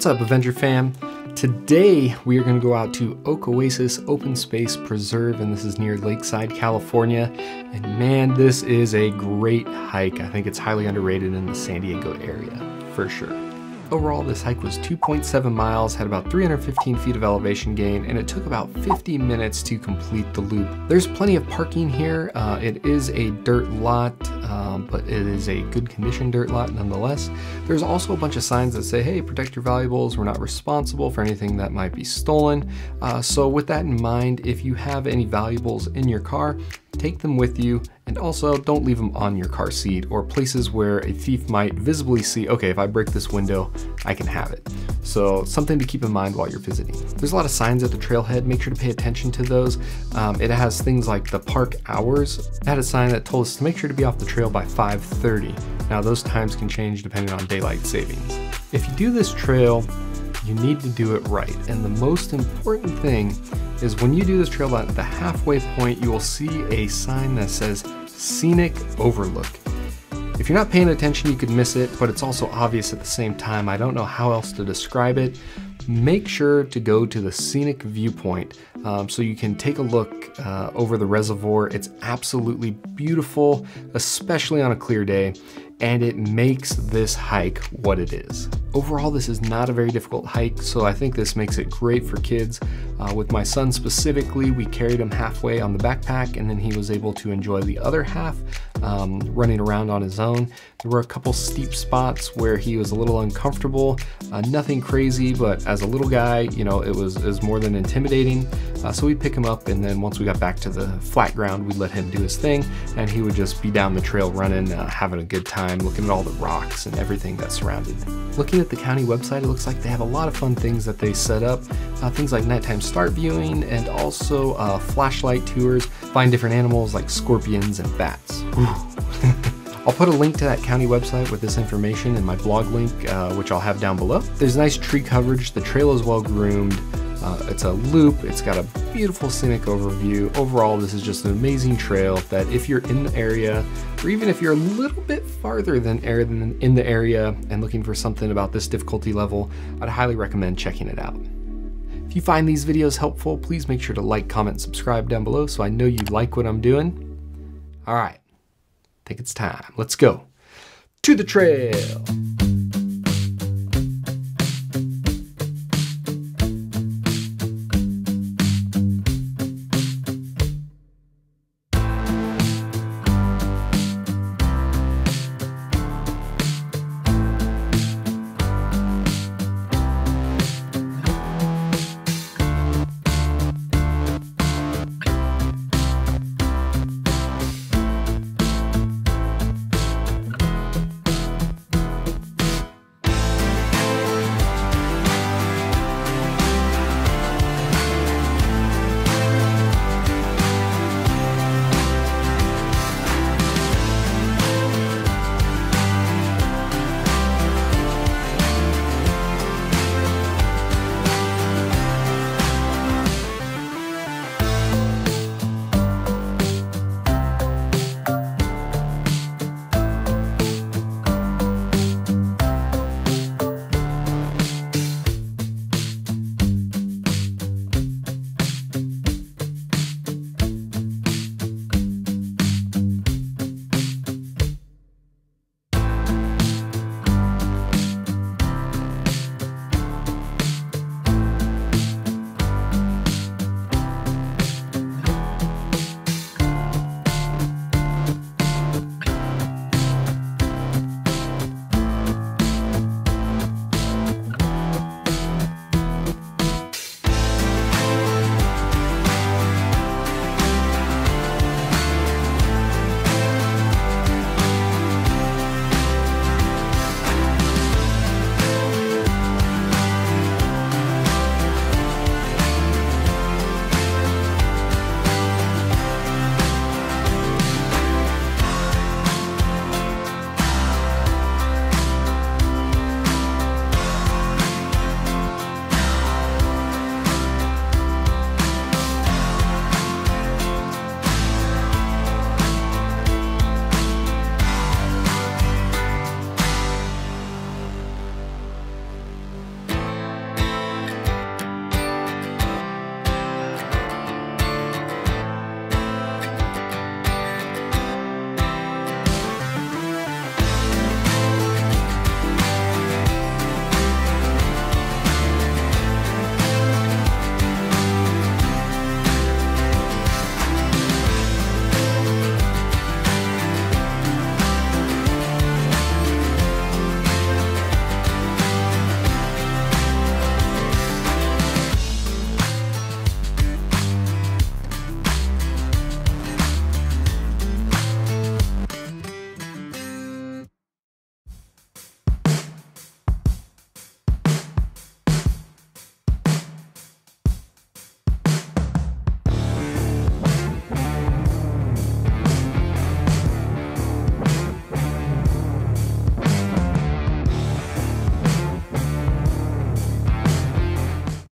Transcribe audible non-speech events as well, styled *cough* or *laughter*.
What's up, Avenger fam? Today we are going to go out to Oak Oasis Open Space Preserve, and this is near Lakeside, California. And man, this is a great hike. I think it's highly underrated in the San Diego area, for sure. Overall, this hike was 2.7 miles, had about 315 feet of elevation gain, and it took about 50 minutes to complete the loop. There's plenty of parking here. Uh, it is a dirt lot, um, but it is a good condition dirt lot nonetheless. There's also a bunch of signs that say, hey, protect your valuables. We're not responsible for anything that might be stolen. Uh, so with that in mind, if you have any valuables in your car, take them with you, and also don't leave them on your car seat or places where a thief might visibly see, okay, if I break this window, I can have it. So something to keep in mind while you're visiting. There's a lot of signs at the trailhead, make sure to pay attention to those. Um, it has things like the park hours. It had a sign that told us to make sure to be off the trail by 5.30. Now those times can change depending on daylight savings. If you do this trail, you need to do it right. And the most important thing is when you do this trail at the halfway point, you will see a sign that says Scenic Overlook. If you're not paying attention, you could miss it, but it's also obvious at the same time. I don't know how else to describe it. Make sure to go to the scenic viewpoint um, so you can take a look uh, over the reservoir. It's absolutely beautiful, especially on a clear day and it makes this hike what it is. Overall, this is not a very difficult hike, so I think this makes it great for kids. Uh, with my son specifically, we carried him halfway on the backpack and then he was able to enjoy the other half um, running around on his own. There were a couple steep spots where he was a little uncomfortable, uh, nothing crazy, but as a little guy, you know, it was, it was more than intimidating. Uh, so we'd pick him up and then once we got back to the flat ground, we'd let him do his thing and he would just be down the trail running, uh, having a good time looking at all the rocks and everything that surrounded. Looking at the county website, it looks like they have a lot of fun things that they set up. Uh, things like nighttime start viewing and also uh, flashlight tours. Find different animals like scorpions and bats. *laughs* I'll put a link to that county website with this information in my blog link, uh, which I'll have down below. There's nice tree coverage, the trail is well groomed, uh, it's a loop, it's got a beautiful scenic overview. Overall, this is just an amazing trail that if you're in the area, or even if you're a little bit farther than in the area and looking for something about this difficulty level, I'd highly recommend checking it out. If you find these videos helpful, please make sure to like, comment, subscribe down below so I know you like what I'm doing. All right, think it's time. Let's go to the trail.